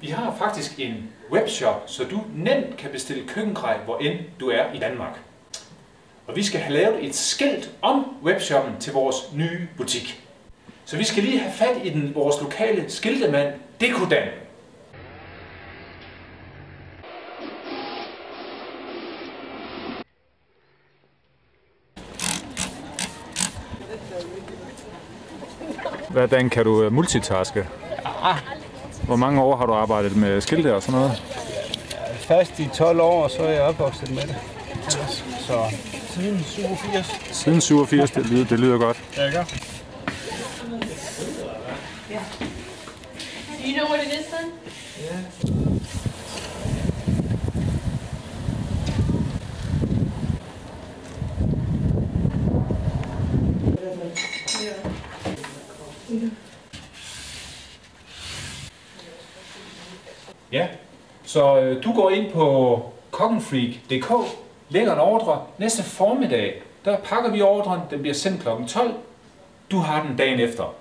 Vi har faktisk en webshop, så du nemt kan bestille køkkengrej, hvor end du er i Danmark. Og vi skal have lavet et skilt om webshoppen til vores nye butik. Så vi skal lige have fat i den, vores lokale skiltemand, Dekodan. Hvordan kan du øh, multitaske? Hvor mange år har du arbejdet med skilte og sådan noget? Først i 12 år, så er jeg opvokset med det. Så siden 87. Siden 87, det lyder, det lyder godt. Ja, ikke? Do you know what it is then? Ja, så øh, du går ind på kokkenfreak.dk, lægger en ordre. Næste formiddag, der pakker vi ordren, den bliver sendt kl. 12. Du har den dagen efter.